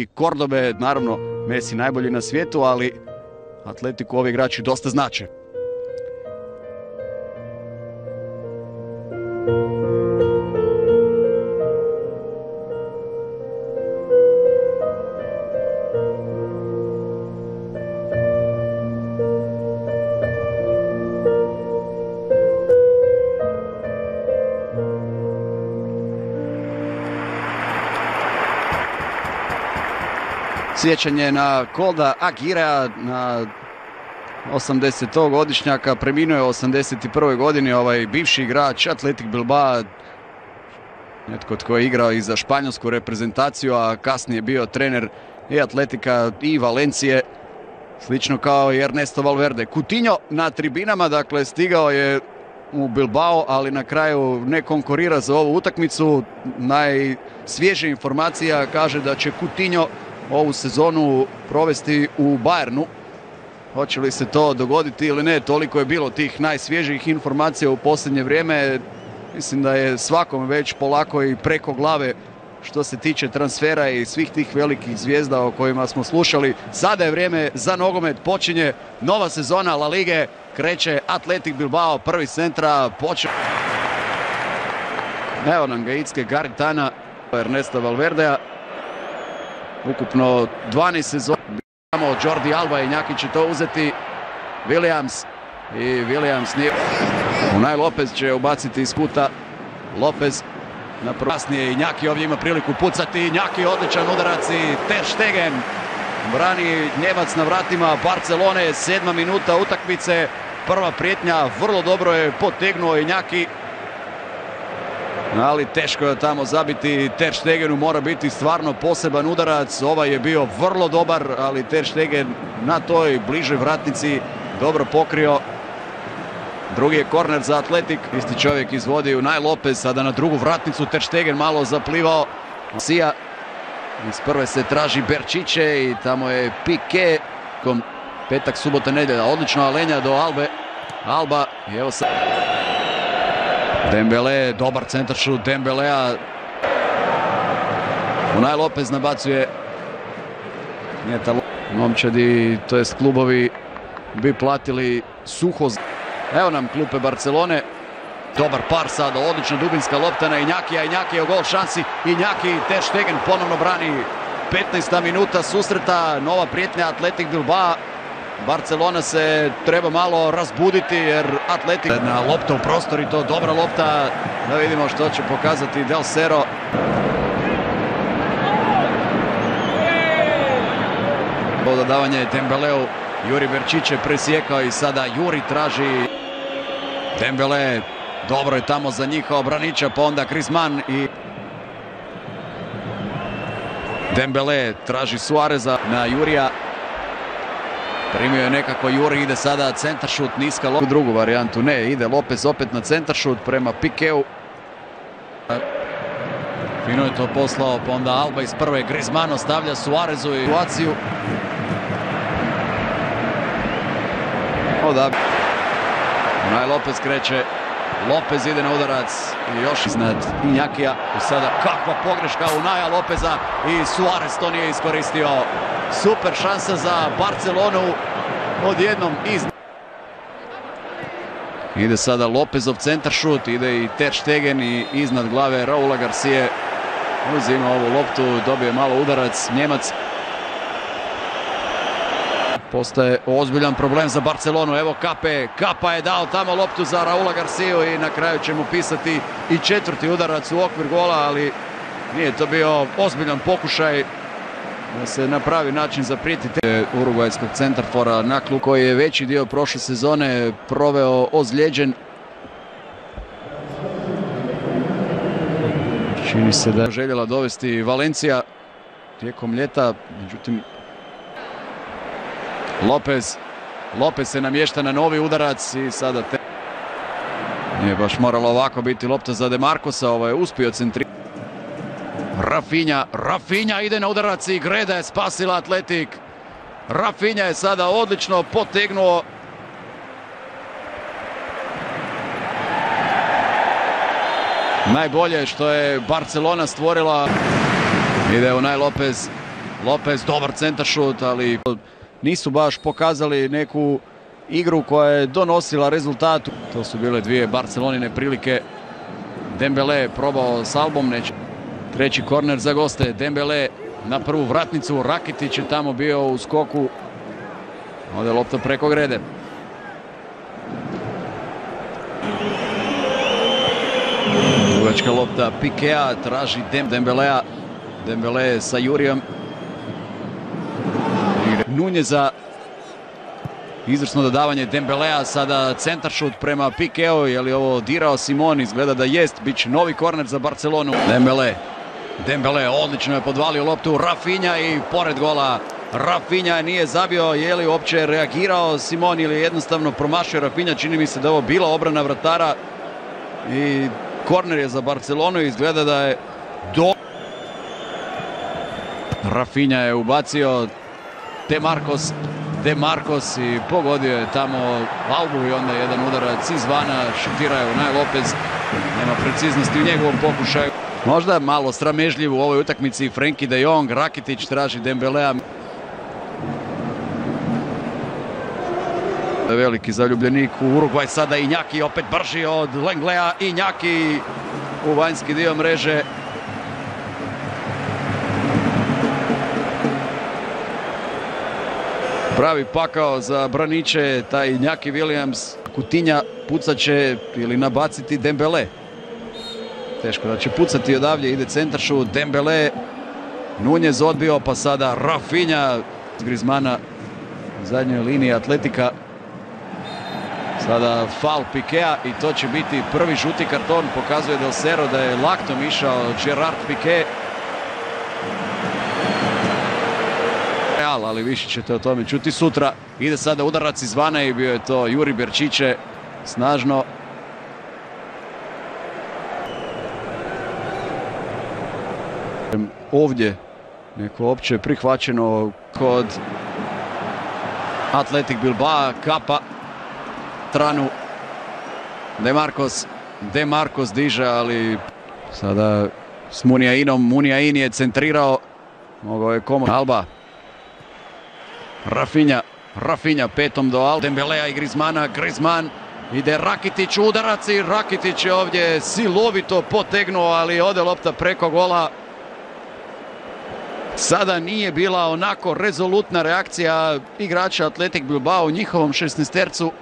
i Kordobe, naravno Messi najbolji na svijetu, ali Atletiku ovi igrači dosta znače. Sjećanje na Kolda Agira na 80. godišnjaka, preminuo je u 81. godini ovaj bivši igrač Atletik Bilbao, netko tko je igrao i za španjolsku reprezentaciju, a kasnije bio trener i Atletika i Valencije, slično kao i Ernesto Valverde. Coutinho na tribinama, dakle stigao je u Bilbao, ali na kraju ne konkurira za ovu utakmicu. Najsvježija informacija kaže da će Coutinho ovu sezonu provesti u Bayernu. Hoće li se to dogoditi ili ne, toliko je bilo tih najsvježijih informacija u posljednje vrijeme. Mislim da je svakom već polako i preko glave što se tiče transfera i svih tih velikih zvijezda o kojima smo slušali. Sada je vrijeme za nogomet, počinje nova sezona La Lige, kreće Atletik Bilbao, prvi centra, počeo. Evo nam Gaitske Garitana, Ernesta Valverdea. Ukupno 12 sezona. Jordi Alba i Njaki će to uzeti. Williams. I Williams nije... Unaj Lopez će ubaciti iz kuta. Lopez na i Njaki ovdje ima priliku pucati. Njaki odličan udarac i Ter Stegen. Brani Njemac na vratima Barcelone. Sedma minuta utakmice. Prva prijetnja. Vrlo dobro je potegnuo i Njaki ali teško je tamo zabiti. Ter Stegenu mora biti stvarno poseban udarac. Ovaj je bio vrlo dobar ali Ter Stegen na toj bližoj vratnici dobro pokrio. Drugi je korner za Atletik. Isti čovjek izvodi u Lopez sada na drugu vratnicu. Ter Stegen malo zaplivao. Sija. Iz prve se traži Berčiće i tamo je Pike petak, subota, nedjelja odlično Alenja do Albe Alba evo sad Dembele, dobar centaršut Dembelea. Unaj Lopez nabacuje. Njeta momčadi, to jest klubovi, bi platili suho. Evo nam klupe Barcelone. Dobar par sada, odlična dubinska lopta na Injakija. Injaki je gol šansi. Injaki Ter Stegen ponovno brani 15. minuta susreta. Nova prijetnja Atletik Bilbao. Barcelona se treba malo razbuditi jer Atletik na lopta u prostor i to dobra lopta. Da vidimo što će pokazati Del Cero. Dodavanje Dembeleu. Juri Berčić je presjekao i sada Juri traži Dembele. Dobro je tamo za njih obranića pa onda Krizman i Dembele traži Suareza na Jurija. Primio je nekako Juri, ide sada centaršut, niska lopta. U drugu varijantu ne, ide Lopez opet na centaršut prema Pikeu. Fino je to poslao, pa onda Alba iz prve Grizman ostavlja Suarezu i situaciju. da Unaj Lopez kreće, Lopez ide na udarac i još iznad Injakija. I sada kakva pogreška Unaja Lopeza i Suarez to nije iskoristio. Super šansa za Barcelonu. Odjednom iz... Ide sada Lopezov centar šut, ide i Ter Stegen i iznad glave Raula Garcije. Uzima ovu loptu, dobije malo udarac, Njemac. Postaje ozbiljan problem za Barcelonu. Evo Kape, Kapa je dao tamo loptu za Raula Garciju i na kraju ćemo pisati i četvrti udarac u okvir gola, ali nije to bio ozbiljan pokušaj se na pravi način zaprijeti urugvajskog centarfora na klub koji je veći dio prošle sezone proveo ozlijeđen. Čini se da je željela dovesti Valencija tijekom ljeta, međutim Lopez Lopez se namješta na novi udarac i sada te... Nije baš moralo ovako biti lopta za Demarkosa, ovo je uspio centri... Rafinja, Rafinja ide na udarac i Greda je spasila Atletik. Rafinja je sada odlično potegnuo. Najbolje što je Barcelona stvorila. Ide u Lopez. Lopez, dobar centar šut, ali nisu baš pokazali neku igru koja je donosila rezultatu. To su bile dvije Barcelonine prilike. Dembele probao s Albom, neće. Treći korner za goste. Dembele na prvu vratnicu. Rakitić je tamo bio u skoku. Ode lopta preko grede. Dugačka lopta Pikea traži Dembelea. Dembele sa Jurijom. Nunjeza. Izvrsno dodavanje Dembelea, sada centaršut prema Pikeo, je li ovo dirao Simon, izgleda da jest, bit će novi korner za Barcelonu. Dembele, Dembele odlično je podvalio loptu, Rafinja i pored gola. Rafinja nije zabio, je li uopće reagirao Simon ili jednostavno promašio Rafinja, čini mi se da ovo bila obrana vratara i korner je za Barcelonu, izgleda da je do... Rafinja je ubacio De Marcos, De Marcos i pogodio je tamo Albu i onda jedan udarac izvana, šutiraju Naj Lopez, nema preciznosti u njegovom pokušaju. Možda malo sramežljiv u ovoj utakmici Frenkie de Jong, Rakitić traži Dembelea. Veliki zaljubljenik u Urugvaj, sada i Njaki opet brži od Lenglea i Njaki u vanjski dio mreže. Pravi pakao za braniće, taj Njaki Williams. Kutinja pucat će ili nabaciti Dembele. Teško da će pucati odavlje, ide centaršu, Dembele. Nunjez odbio, pa sada Rafinja. Grizmana u zadnjoj liniji atletika. Sada fal Pikea i to će biti prvi žuti karton. Pokazuje Del Sero da je laktom išao Gerard Piqué. Real, ali više ćete o tome čuti sutra. Ide sada udarac izvana i bio je to Juri Berčiće. Snažno. Ovdje neko opće prihvaćeno kod Atletik Bilbao, Kapa, Tranu, De Marcos, De Marcos diže, ali sada s Munijainom, Munijain je centrirao, mogao je komo Alba, Rafinja, Rafinja petom do Dembelea i Grizmana, Grizman ide Rakitić udarac i Rakitić je ovdje silovito potegnuo, ali ode lopta preko gola. Sada nije bila onako rezolutna reakcija igrača Atletik Bilbao u njihovom 16-tercu.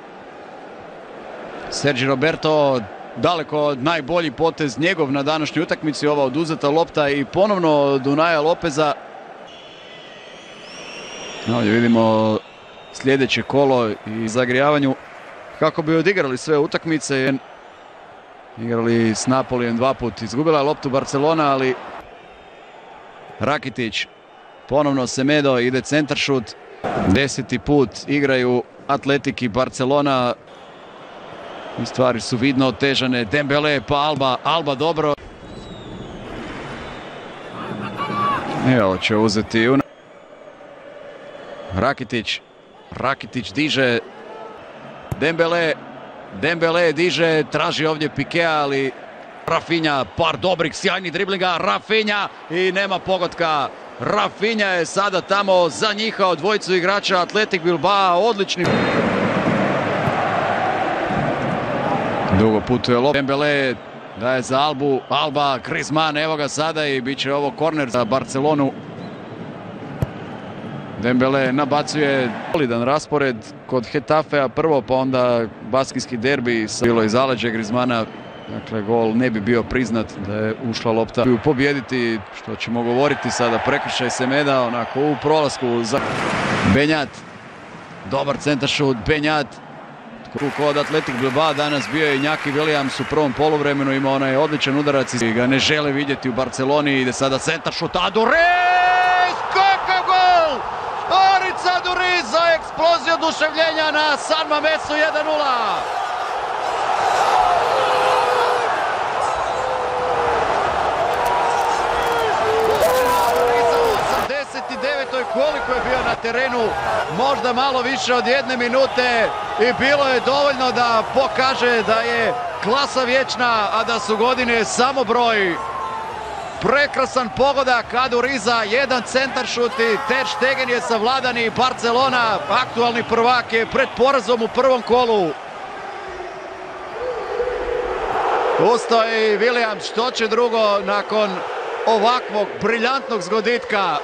Sergi Roberto daleko najbolji potez njegov na današnjoj utakmici. Ova oduzeta lopta i ponovno Dunaja Lopeza. Ovdje vidimo sljedeće kolo i zagrijavanju kako bi odigrali sve utakmice. Igrali s Napolijem dva put. Izgubila loptu Barcelona, ali Rakitić, ponovno Semedo, ide centaršut. Deseti put igraju Atletik i Barcelona. I stvari su vidno otežane. Dembele pa Alba. Alba dobro. Evo će uzeti Rakitić. Rakitić diže. Dembele. Dembele diže. Traži ovdje Pikea, ali Rafinja, par dobrih, sjajnih driblinga, Rafinja i nema pogotka. Rafinja je sada tamo za njiha dvojicu igrača Atletik Bilbao, odlični. Dugo putuje Lopez. Dembele daje za Albu, Alba, Griezmann, evo ga sada i bit će ovo korner za Barcelonu. Dembele nabacuje solidan raspored kod Hetafea prvo, pa onda baskijski derbi. Bilo je zaleđe Grizmana Dakle, gol ne bi bio priznat da je ušla lopta. Pobjediti, što ćemo govoriti sada, prekršaj Semeda, onako u prolasku za Benjat. Dobar centaršut, Benjat. Kod Atletik Bilbao danas bio je Njaki Williams u prvom poluvremenu, ima onaj odličan udarac i ga ne žele vidjeti u Barceloni. Ide sada centaršut, Aduriz! Oduševljenja na San Mamesu 1-0. 89. koliko je bio na terenu, možda malo više od jedne minute i bilo je dovoljno da pokaže da je klasa vječna, a da su godine samo broj. Prekrasan pogodak Adu Riza, jedan centar šuti, Ter Stegen je savladan i Barcelona, aktualni prvak je pred porazom u prvom kolu. Ustao je i Williams, što će drugo nakon ovakvog briljantnog zgoditka